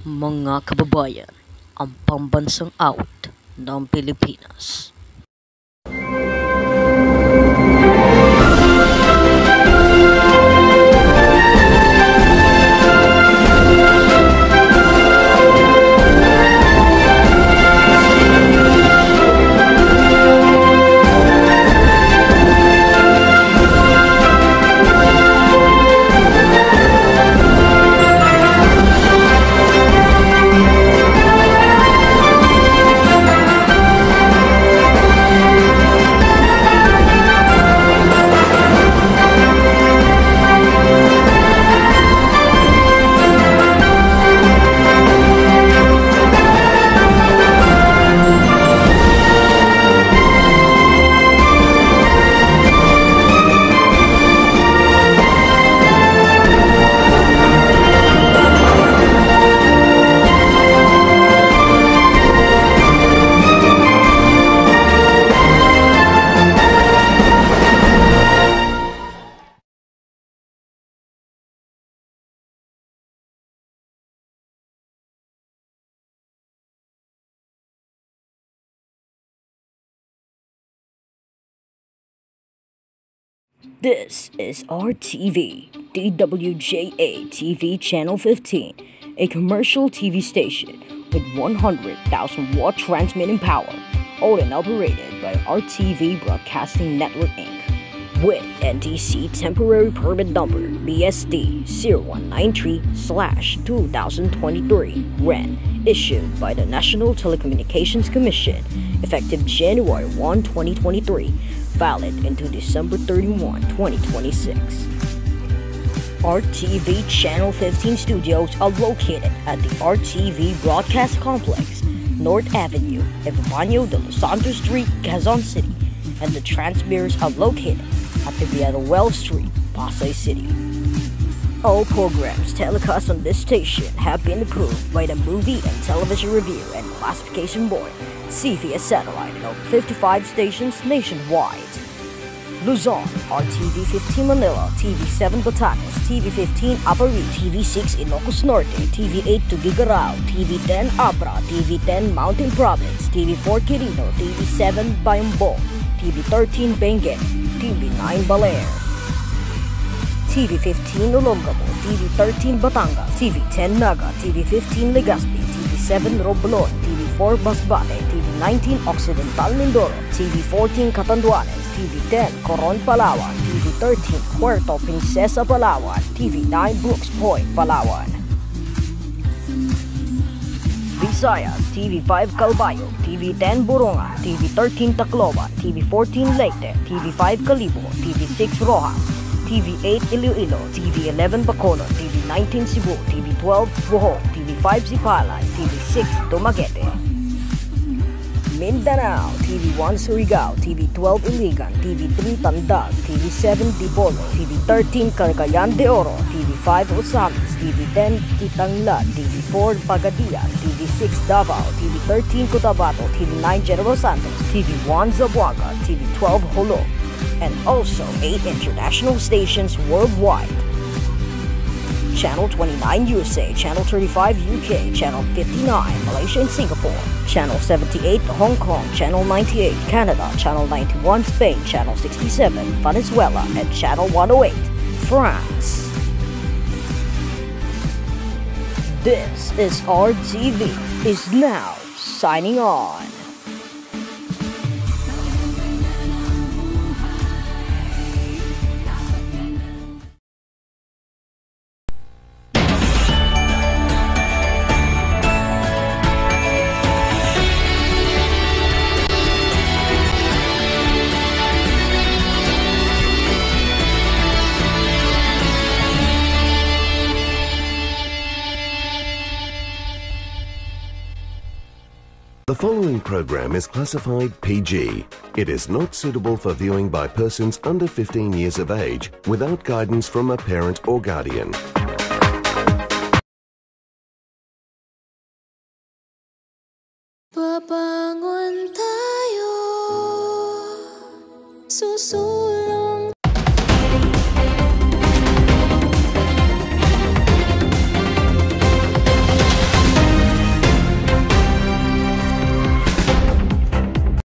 Mga kababayan, ang pambansang awit ng Pilipinas. This is RTV, DWJA TV Channel 15, a commercial TV station with 100,000 watt transmitting power, owned and operated by RTV Broadcasting Network Inc. With NTC temporary permit number BSD 0193 2023 REN issued by the National Telecommunications Commission effective January 1, 2023 valid until December 31, 2026. RTV Channel 15 studios are located at the RTV Broadcast Complex, North Avenue, Epifanio de Los Santos Street, Quezon City, and the transmitters are located at the Villa Well Street, Pasay City. All programs telecast on this station have been approved by the Movie and Television Review and Classification Board, CVS Satellite, and over 55 stations nationwide. Luzon, RTV 15 Manila, TV 7 Batanes, TV 15 Aparri, TV 6 Ilocos Norte, TV 8 Tuguegarao, TV 10 Abra, TV 10 Mountain Province, TV 4 Quirino, TV 7 Bayambong, TV 13 Benguet, TV 9 Baler. TV 15 Olongapo, TV 13 Batangas, TV 10 Naga, TV 15 Legazpi, TV 7 Romblon, TV 4 Masbate, TV 19 Occidental Mindoro, TV 14 Catanduanes, TV 10 Coron Palawan, TV 13 Puerto Princesa Palawan, TV 9 Brooks Point Palawan. Visayas, TV 5 Calbayo, TV 10 Boronga, TV 13 Tacloban, TV 14 Leyte, TV 5 Calibo, TV 6 Rojas, TV 8 Iloilo, TV 11 Bacolod, TV 19 Cebu, TV 12 Bohol, TV 5 Zipalay, TV 6 Dumaguete. Mindanao, TV 1 Surigao, TV 12 Iligan, TV 3 Tandag, TV 7 Dibolo, TV 13 Cagayan de Oro, TV 5 Ozamiz, TV 10 Kitangla, TV 4 Pagadian, TV 6 Davao, TV 13 Cotabato, TV 9 General Santos, TV 1 Zamboanga, TV 12 Jolo, and also 8 international stations worldwide. Channel 29 USA, Channel 35 UK, Channel 59 Malaysia and Singapore, Channel 78 Hong Kong, Channel 98 Canada, Channel 91 Spain, Channel 67 Venezuela, and Channel 108 France. This is RTV is now signing on. Following program is classified PG. It is not suitable for viewing by persons under 15 years of age without guidance from a parent or guardian. Babangon tayo, susunod